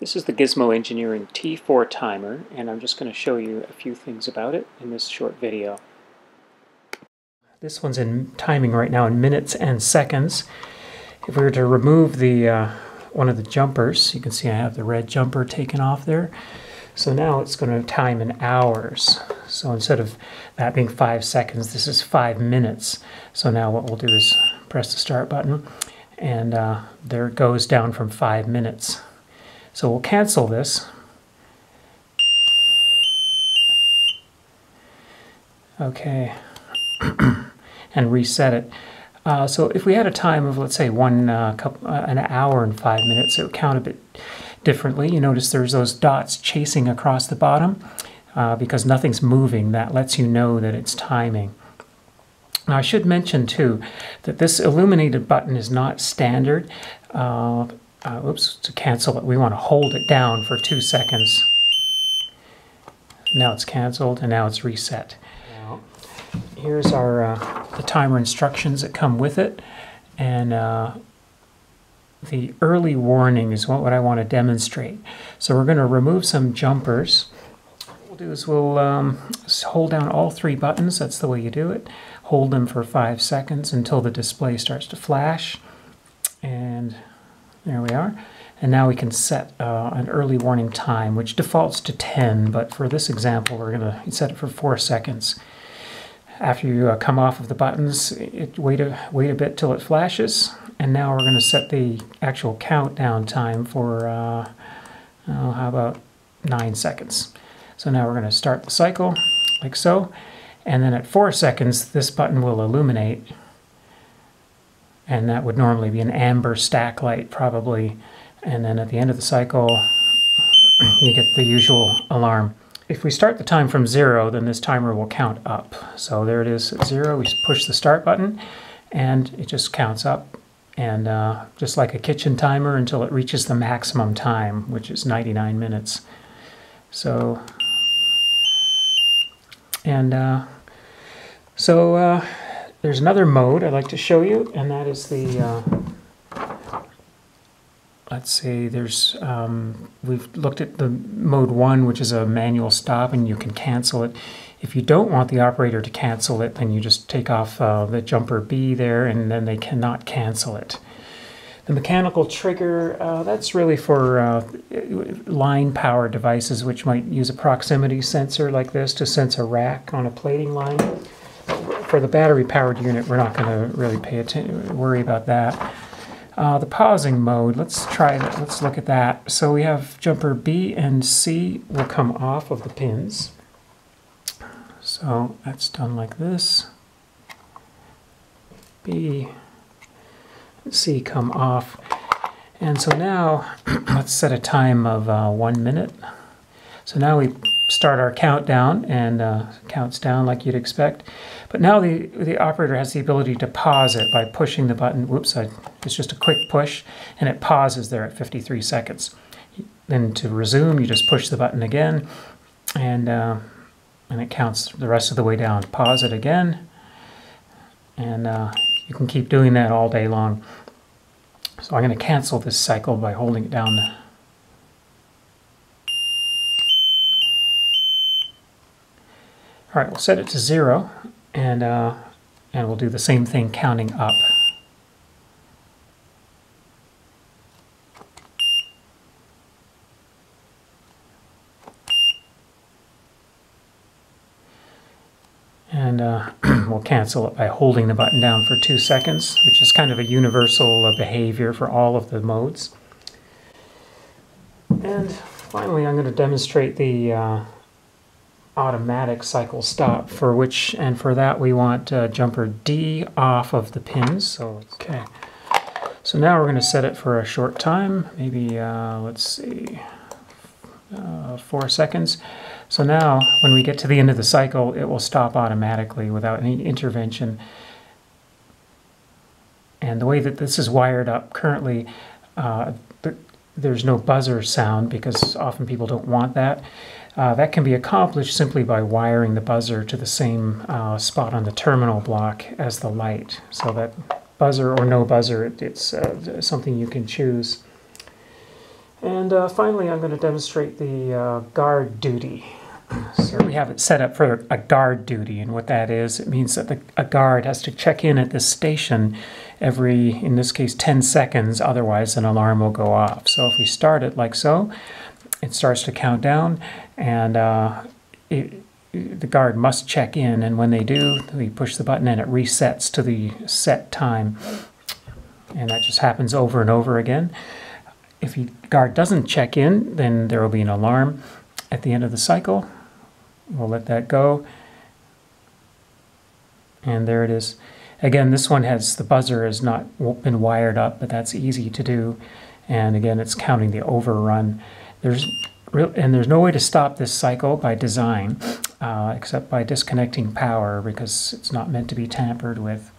This is the Gizmo Engineering T4 timer, and I'm just going to show you a few things about it in this short video. This one's in timing right now in minutes and seconds. If we were to remove the uh, one of the jumpers, you can see I have the red jumper taken off there. So now it's going to time in hours. So instead of that being five seconds, this is five minutes. So now what we'll do is press the start button, and uh, there it goes down from five minutes. So we'll cancel this. Okay, and reset it. Uh, so if we had a time of, let's say, one uh, couple, uh, an hour and five minutes, it would count a bit differently. You notice there's those dots chasing across the bottom uh, because nothing's moving. That lets you know that it's timing. Now I should mention too that this illuminated button is not standard. Uh, oops, to cancel it, we want to hold it down for two seconds. Now it's canceled and now it's reset. Now, here's our uh, the timer instructions that come with it, and uh, the early warning is what, what I want to demonstrate. So we're going to remove some jumpers. What we'll do is we'll um, hold down all three buttons. That's the way you do it. Hold them for five seconds until the display starts to flash, and there we are. And now we can set uh, an early warning time, which defaults to 10, but for this example, we're going to set it for 4 seconds. After you uh, come off of the buttons, it, wait, a, wait a bit till it flashes, and now we're going to set the actual countdown time for, uh, oh, how about 9 seconds. So now we're going to start the cycle, like so, and then at 4 seconds, this button will illuminate, and that would normally be an amber stack light probably and then at the end of the cycle you get the usual alarm. If we start the time from zero then this timer will count up. So there it is at zero, we push the start button and it just counts up and uh, just like a kitchen timer until it reaches the maximum time which is 99 minutes. So and uh, so uh, there's another mode I'd like to show you, and that is the, uh, let's see, there's, um, we've looked at the mode one, which is a manual stop, and you can cancel it. If you don't want the operator to cancel it, then you just take off uh, the jumper B there, and then they cannot cancel it. The mechanical trigger, uh, that's really for uh, line power devices, which might use a proximity sensor like this to sense a rack on a plating line for the battery powered unit, we're not going to really pay attention, worry about that. Uh, the pausing mode, let's try that. Let's look at that. So we have jumper B and C will come off of the pins. So that's done like this. B C come off. And so now let's set a time of uh, one minute. So now we start our countdown and uh, counts down like you'd expect. But now the, the operator has the ability to pause it by pushing the button. Whoops, I, it's just a quick push and it pauses there at 53 seconds. Then to resume, you just push the button again and, uh, and it counts the rest of the way down. Pause it again and uh, you can keep doing that all day long. So I'm going to cancel this cycle by holding it down All right, we'll set it to zero, and, uh, and we'll do the same thing counting up. And uh, we'll cancel it by holding the button down for two seconds, which is kind of a universal uh, behavior for all of the modes. And finally, I'm going to demonstrate the uh, automatic cycle stop for which and for that we want uh, jumper D off of the pins. So okay. So now we're going to set it for a short time maybe uh, let's see uh, four seconds. So now when we get to the end of the cycle it will stop automatically without any intervention. And the way that this is wired up currently uh, there's no buzzer sound because often people don't want that uh, that can be accomplished simply by wiring the buzzer to the same uh, spot on the terminal block as the light. So that buzzer or no buzzer, it, it's uh, something you can choose. And uh, finally, I'm going to demonstrate the uh, guard duty. So we have it set up for a guard duty, and what that is, it means that the, a guard has to check in at this station every, in this case, 10 seconds, otherwise an alarm will go off. So if we start it like so, it starts to count down, and uh, it, the guard must check in, and when they do, we push the button and it resets to the set time. And that just happens over and over again. If the guard doesn't check in, then there will be an alarm at the end of the cycle. We'll let that go. And there it is. Again, this one has the buzzer has not been wired up, but that's easy to do. And again, it's counting the overrun. There's and there's no way to stop this cycle by design, uh, except by disconnecting power because it's not meant to be tampered with.